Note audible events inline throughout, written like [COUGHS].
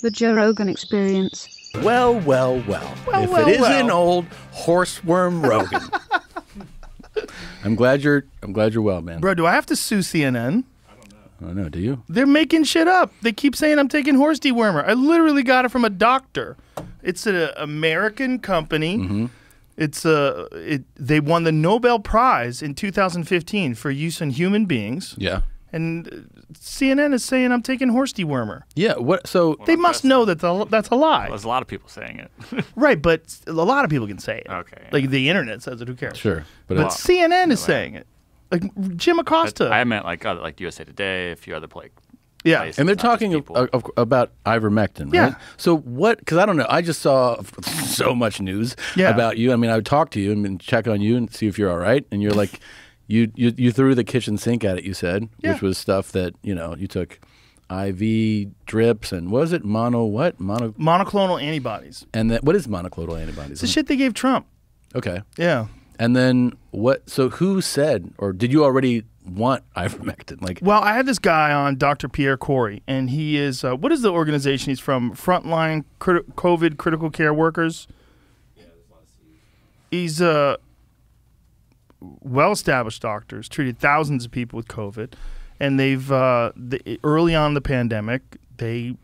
The Joe Rogan Experience. Well, well, well. Well, if well, it isn't well. old horseworm Rogan. [LAUGHS] I'm glad you're. I'm glad you're well, man. Bro, do I have to sue CNN? I don't know. I know Do you? They're making shit up. They keep saying I'm taking horse dewormer. I literally got it from a doctor. It's an American company. Mm-hmm. It's a it. They won the Nobel Prize in 2015 for use in human beings, Yeah. And uh, CNN is saying I'm taking horse dewormer. Yeah. What? So They must know that the, that's a lie, There's a lot of people saying it. [LAUGHS] right? But a lot of people can say it. Okay, yeah. Like the internet says it. Who cares? sure, but, But it's, CNN is saying it. Like Jim But Acosta. I meant like other, like USA Today, a few other like yeah. places, and they're talking of, people. of, about ivermectin, right? Yeah. So what? Because I don't know. I just saw [LAUGHS] so much news Yeah. about you. I mean, I would talk to you and, and check on you and see if you're all right. And you're like, you you you threw the kitchen sink at it. You said, Yeah. which was stuff that you know you took IV drips and was it mono what mono Monoclonal antibodies. and that what is monoclonal antibodies? It's the shit they gave Trump. Okay. Yeah. And then what? So who said, or did you already want ivermectin? Like, Well, I had this guy on, Dr. Pierre Kory, and he is uh, what is the organization he's from? Frontline crit- COVID critical care workers. Yeah, He's a well-established doctors treated thousands of people with COVID, and they've uh, the, early on the pandemic they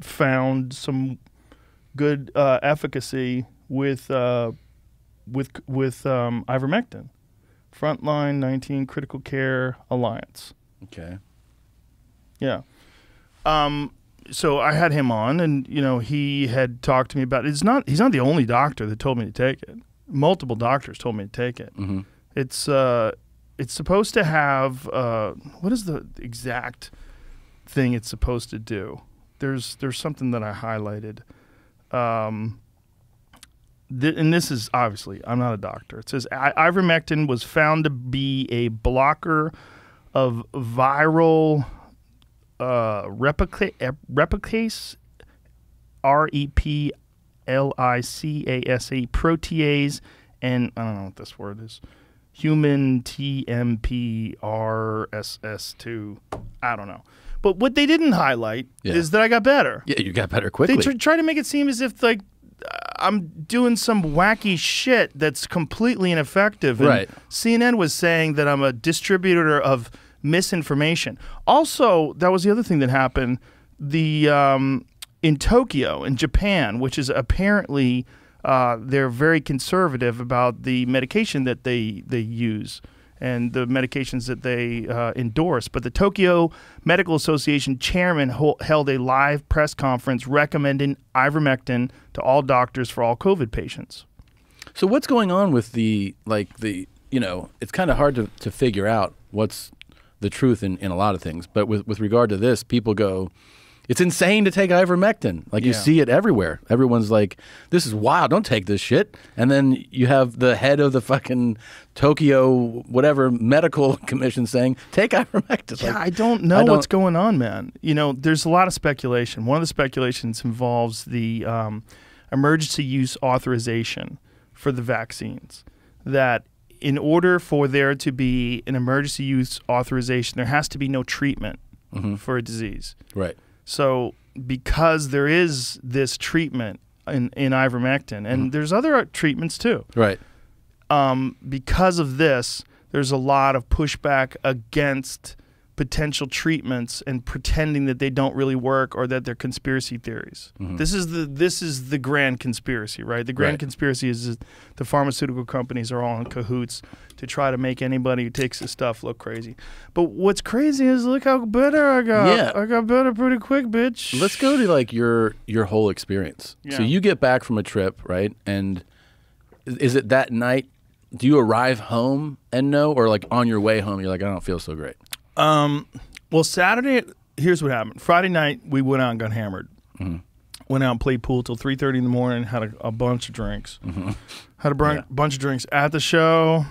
found some good uh, efficacy with uh, with with um, ivermectin. Frontline 19 Critical Care Alliance. okay, Yeah. Um, so I had him on, and you know he had talked to me about. It's not. He's not the only doctor that told me to take it. Multiple doctors told me to take it. Mhm. It's uh, it's supposed to have uh, what is the exact thing it's supposed to do? There's there's something that I highlighted. Um, th- and this is obviously I'm not a doctor. It says ivermectin was found to be a blocker of viral uh, replica- replicase, R E P L I C A S E protease, and I don't know what this word is. Human TMPRSS2. I don't know. But what they didn't highlight Yeah. is that I got better. yeah, you got better quickly. They tr- try to make it seem as if like I'm doing some wacky shit that's completely ineffective. And Right. CNN was saying that I'm a distributor of misinformation. Also, that was the other thing that happened. The um, in Tokyo, in Japan, which is apparently uh, they're very conservative about the medication that they they use and the medications that they uh, endorse. But the Tokyo Medical Association chairman held a live press conference recommending ivermectin to all doctors for all COVID patients. So what's going on with the like the you know it's kind of hard to, to figure out what's the truth in, in a lot of things, but with with regard to this, people go, it's insane to take ivermectin. Like you see it everywhere. Everyone's like, this is wild. Don't take this shit. And then you have the head of the fucking Tokyo whatever medical [LAUGHS] commission saying, take ivermectin. Yeah, Like, I don't know I don't- what's going on, man. You know, there's a lot of speculation. One of the speculations involves the um, emergency use authorization for the vaccines. That in order for there to be an emergency use authorization, there has to be no treatment for a disease. right. So because there is this treatment in, in ivermectin, and there's other treatments too Right. um, because of this, there's a lot of pushback against potential treatments and pretending that they don't really work or that they're conspiracy theories. Mm-hmm. This is the this is the grand conspiracy, right? The grand Right. conspiracy is that the pharmaceutical companies are all in cahoots to try to make anybody who takes this stuff look crazy. But what's crazy is look how better I got. Yeah. I got better pretty quick, bitch. Let's go to like your your whole experience. So you get back from a trip, right? And is- is it that night? Do you arrive home and know, or like on your way home, you're like, I don't feel so great. Um, well, Saturday. Here's what happened. Friday night, we went out and got hammered. Went out and played pool till three thirty in the morning. Had a, a bunch of drinks. Had a br- bunch of drinks at the show.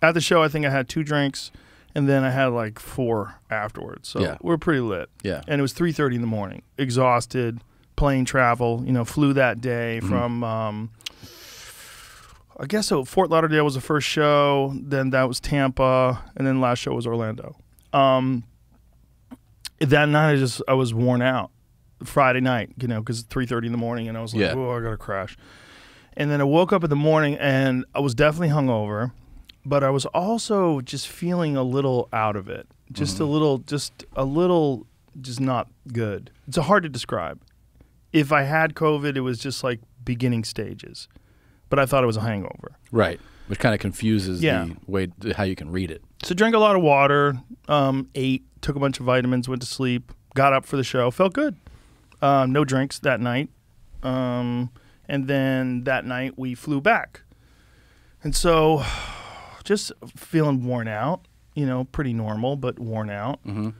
At the show, I think I had two drinks, and then I had like four afterwards. So Yeah. we're pretty lit. Yeah. And it was three thirty in the morning. Exhausted. Plane travel. You know, flew that day from. Um, I guess so. Fort Lauderdale was the first show. Then that was Tampa, and then last show was Orlando. Um, that night I just I was worn out. Friday night, you know, because three thirty in the morning, and I was like, Yeah. "Oh, I gotta crash." And then I woke up in the morning, and I was definitely hungover, but I was also just feeling a little out of it, just Mm-hmm. a little, just a little, just not good. It's hard to describe. If I had COVID, it was just like beginning stages, but I thought it was a hangover. Right. Which kind of confuses Yeah. the way how you can read it. So drank a lot of water, um, ate, took a bunch of vitamins, went to sleep, got up for the show, felt good. Um, no drinks that night, um, and then that night we flew back, and so [SIGHS] just feeling worn out. You know, pretty normal, but worn out. Mm-hmm.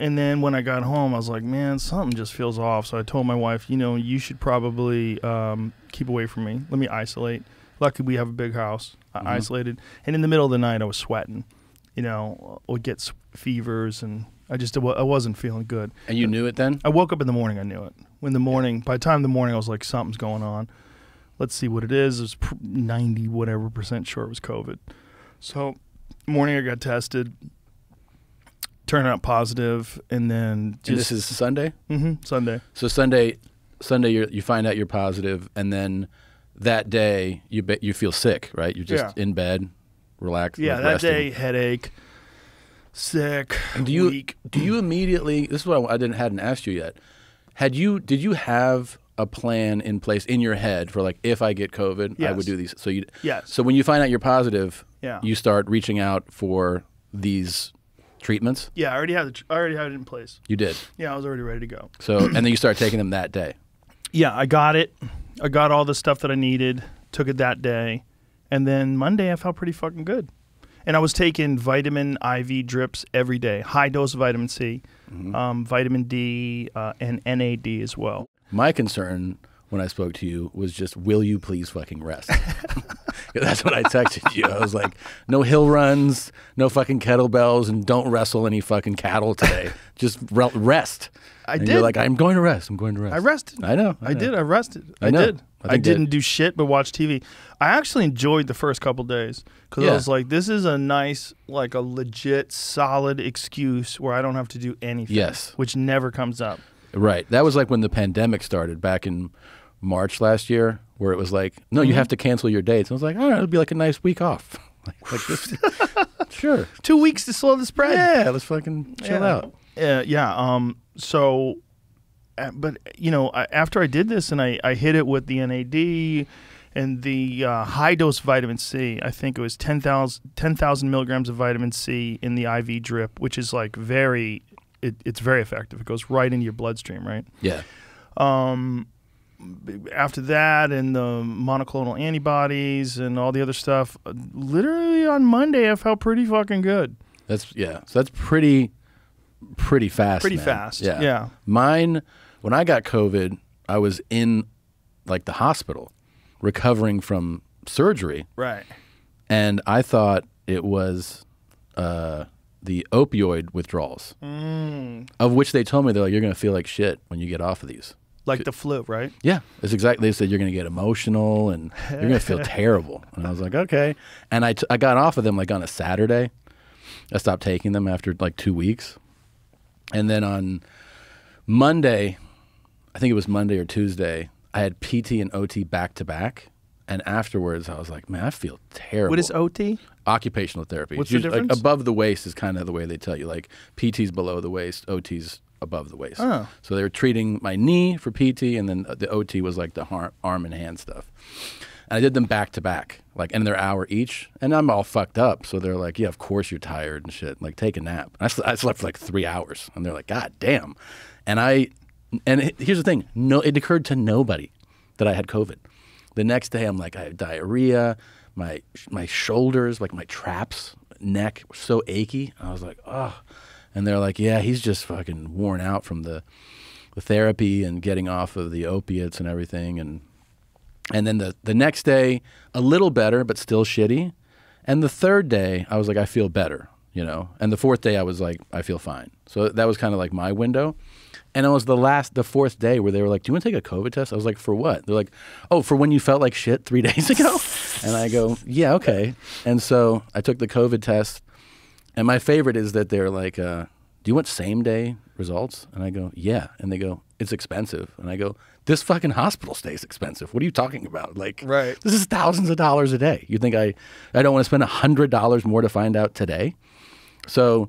And then when I got home, I was like, man, something just feels off. So I told my wife, you know, you should probably um, keep away from me. Let me isolate. Luckily, we have a big house. I Mhm. isolated. And in the middle of the night, I was sweating. You know, would get fevers, and I just I wasn't feeling good. And you knew it then? I woke up in the morning. I knew it. When the morning, by the time the morning, I was like, something's going on. Let's see what it is. It was ninety whatever percent sure it was COVID. So, morning I got tested, turned out positive, and then just and this is Sunday? hmm Sunday. So Sunday Sunday you find out you're positive and then that day you be, you feel sick, right? You're just Yeah. in bed, relaxed. Yeah, like that resting. day headache, sick, And do you weak. do you immediately? This is what I didn't hadn't asked you yet. Had you did you have a plan in place in your head for like if I get COVID, I would do these. So you Yes. so when you find out you're positive, Yeah. you start reaching out for these treatments. Yeah, I already had the I already had it in place. You did. Yeah, I was already ready to go. So and then you start taking them that day. Yeah, I got it. I got all the stuff that I needed. Took it that day, and then Monday I felt pretty fucking good. And I was taking vitamin IV drips every day, high dose vitamin C, Mm-hmm. um, vitamin D, uh, and NAD as well. My concern when I spoke to you was just, will you please fucking rest? [LAUGHS] That's what I texted you. I was like, no hill runs, no fucking kettlebells, and don't wrestle any fucking cattle today. Just re- rest. I and did. You're like, I'm going to rest. I'm going to rest. I rested. I know. I, know. did. I rested. I I, did. I I, didn't do shit but watch TV. I actually enjoyed the first couple days because Yeah. I was like, this is a nice, like a legit, solid excuse where I don't have to do anything. Yes. Which never comes up. Right. That was like when the pandemic started back in March last year, where it was like, no, Mm-hmm. you have to cancel your dates. And I was like, all right, it'll be like a nice week off. [LAUGHS] like, like [LAUGHS] this. sure. Two weeks to slow the spread. Yeah, let's fucking chill Yeah. out. Uh, yeah. Um. So, uh, but you know, I, after I did this and I, I hit it with the NAD and the uh, high dose vitamin C, I think it was 10,000 10,000 milligrams of vitamin C in the IV drip, which is like very, it, it's very effective. It goes right into your bloodstream, right? Yeah. Um, after that, and the monoclonal antibodies and all the other stuff, literally on Monday, I felt pretty fucking good. That's yeah. So that's pretty pretty fast. Pretty man. fast. Yeah. Yeah. Mine when I got COVID, I was in like the hospital recovering from surgery Right. and I thought it was uh the opioid withdrawals, Mm. of which they told me they're like you're gonna feel like shit when you get off of these. Like the flu, right? Yeah, it's exactly. They said you're going to get emotional and you're going to feel [LAUGHS] terrible. And I was like, okay. And I, t- I got off of them like on a Saturday. I stopped taking them after like two weeks. And then on Monday, I think it was Monday or Tuesday, I had PT and OT back to back. And afterwards, I was like, man, I feel terrible. What is OT? occupational therapy? What's It's the usually, like, difference? above the waist is kind of the way they tell you. Like PT's below the waist, OT's above the waist. Oh. So they were treating my knee for PT, and then the OT was like the har- arm and hand stuff. And I did them back to back, like, and they're hour each. And I'm all fucked up. So they're like, yeah, of course you're tired and shit. Like, take a nap. And I, sl- I slept for like three hours. And they're like, God damn. And I, and h- here's the thing no, it occurred to nobody that I had COVID. The next day, I'm like, I have diarrhea. My, my shoulders, like my traps, neck were so achy. I was like, oh. And they're like, yeah, he's just fucking worn out from the, the therapy and getting off of the opiates and everything. And and then the, the next day, a little better, but still shitty. And the third day, I was like, I feel better, you know. And the fourth day, I was like, I feel fine. So that was kind of like my window. And it was the last, the fourth day where they were like, Do you want to take a COVID test? I was like, For what? They're like, Oh, for when you felt like shit three [LAUGHS] days ago? and I go, Yeah, okay. And so I took the COVID test. And my favorite is that they're like, uh, do you want same day results? And I go, yeah. And they go, it's expensive. And I go, this fucking hospital stays expensive. What are you talking about? Like, Right. this is thousands of dollars a day. You think I, I don't want to spend a hundred dollars more to find out today? So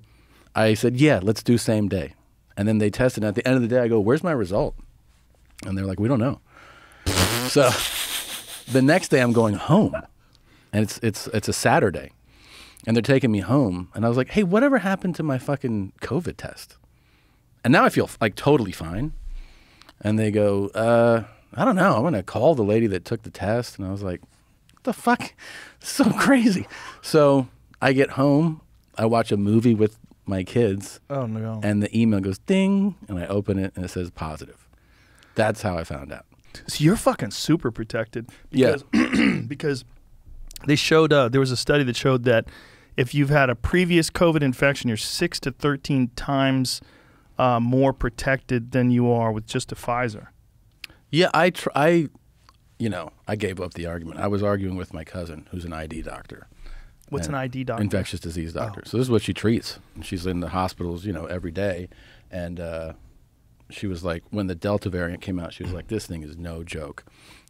I said, yeah, let's do same day. And then they tested. And at the end of the day, I go, where's my result? And they're like, we don't know. so the next day, I'm going home, and it's it's it's a Saturday, and they're taking me home. And I was like, hey, whatever happened to my fucking COVID test? And now I feel like totally fine. And they go, uh, I don't know. I'm gonna call the lady that took the test. And I was like, what the fuck? [LAUGHS] So crazy. So I get home, I watch a movie with my kids, Oh no. and the email goes ding, and I open it and it says positive. That's how I found out. So you're fucking super protected. Yeah. Because, [CLEARS THROAT] because they showed uh, there was a study that showed that if you've had a previous COVID infection, you're six to thirteen times uh, more protected than you are with just a Pfizer. Yeah, I tr- I, you know, I gave up the argument. I was arguing with my cousin, who's an ID doctor, What's an ID doctor? infectious disease doctor. So this is what she treats. She's in the hospitals, you know, every day. And uh, she was like, when the Delta variant came out, she was like, this thing is no joke.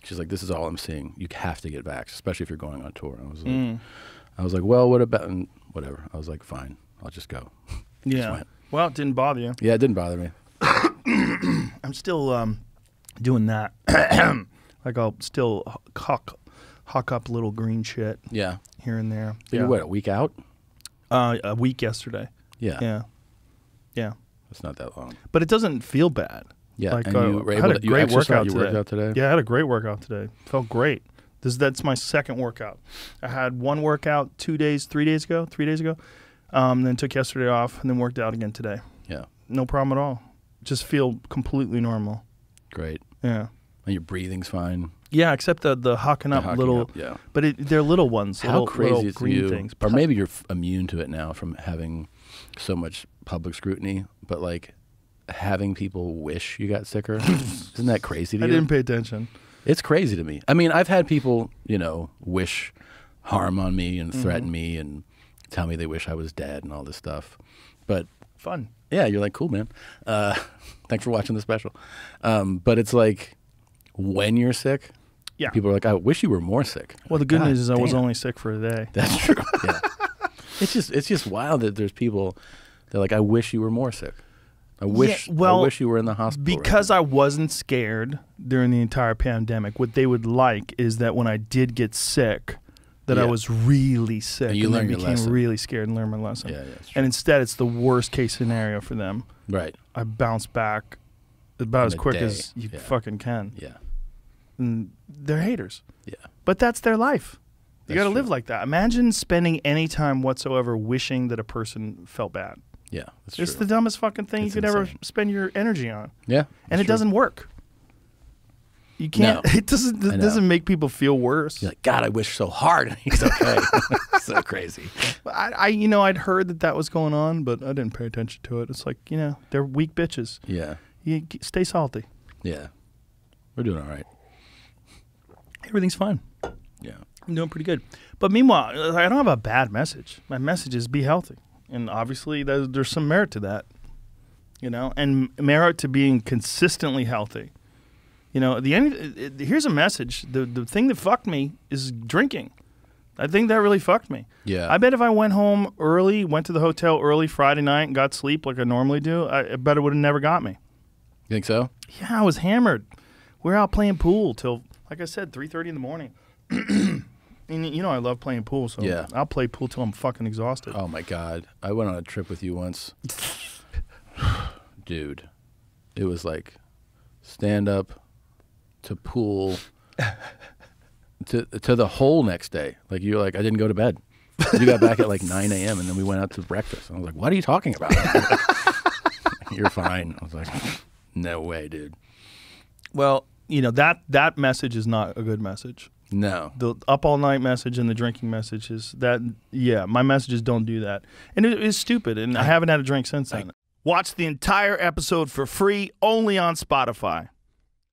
She's like, this is all I'm seeing. You have to get vaxxed, especially if you're going on tour. I was like, Mm. I was like, well, what about and whatever? I was like, fine, I'll just go. [LAUGHS] Yeah. went. Well, it didn't bother you. Yeah, it didn't bother me. [COUGHS] I'm still um, doing that. [COUGHS] like I'll still h- hawk, hawk up little green shit Yeah. here and there. You're what, a week out? Uh, a week yesterday. Yeah. Yeah. Yeah. It's not that long. But it doesn't feel bad. Yeah. Like, and uh, you were I had a to, you great workout you today. today? Yeah, I had a great workout today. Felt great. This that's my second workout. I had one workout two days, three days ago, three days ago. Um, then took yesterday off, and then worked out again today. Yeah. No problem at all. Just feel completely normal. Great. Yeah. And your breathing's fine. Yeah, except the the hocking The up hocking little, up, yeah. but it, they're little ones. How little, crazy little is green you, things. or maybe you're f- immune to it now from having so much public scrutiny, but like having people wish you got sicker. [LAUGHS] Isn't that crazy to you? I you? didn't pay attention. It's crazy to me. I mean, I've had people, you know, wish harm on me and Mm-hmm. threaten me and tell me they wish I was dead and all this stuff. But Fun. yeah, you're like, cool, man. Uh, [LAUGHS] thanks for watching the special. Um, but it's like when you're sick, Yeah. people are like, I wish you were more sick. Well, the good "God news is I was only sick for a day. [LAUGHS] That's true. Yeah. [LAUGHS] it's just it's just wild that there's people that are like, I wish you were more sick. I wish well, I wish you were in the hospital. Because now." I wasn't scared during the entire pandemic, what they would like is that when I did get sick, that I was really sick And you then learned your became really scared and learned my lesson. Yeah, yeah, and instead, it's the worst case scenario for them. Right. I bounce back about In as quick day. as you Yeah. fucking can. Yeah. And they're haters, Yeah. but that's their life. You got to live like that. Imagine spending any time whatsoever wishing that a person felt bad. Yeah. That's It's true. the dumbest fucking thing It's you could ever spend your energy on. yeah. and it true. doesn't work. You can't. No. [LAUGHS] It doesn't. It doesn't make people feel worse. You're like, God, I wish so hard. [LAUGHS] He's okay. [LAUGHS] so crazy. I, I, you know, I'd heard that that was going on, but I didn't pay attention to it. It's like, you know, they're weak bitches. Yeah. You stay salty. Yeah. We're doing all right. Everything's fine. Yeah. I'm doing pretty good. But meanwhile, I don't have a bad message. My message is be healthy, and obviously, there's, there's some merit to that. You know, and merit to being consistently healthy. You know, the end. it- it- Here's a message. The the thing that fucked me is drinking. I think that really fucked me. Yeah. I bet if I went home early, went to the hotel early Friday night, and got sleep like I normally do, I, I bet it would have never got me. You think so? Yeah, I was hammered. We are out playing pool till, like I said, three thirty in the morning. [CLEARS THROAT] and you know I love playing pool, so Yeah. I'll play pool till I'm fucking exhausted. Oh my God. I went on a trip with you once. [LAUGHS] Dude. It was like stand up to pool [LAUGHS] to to the whole next day. Like you're like, I didn't go to bed. You got back at like [LAUGHS] nine AM and then we went out to breakfast. I was like, What are you talking about? you're fine. I was like, No way, dude. Well, you know that that message is not a good message. No. The up all night message and the drinking message is that. Yeah, my messages don't do that, and it is stupid. And I haven't had a drink since then. Watch the entire episode for free only on Spotify.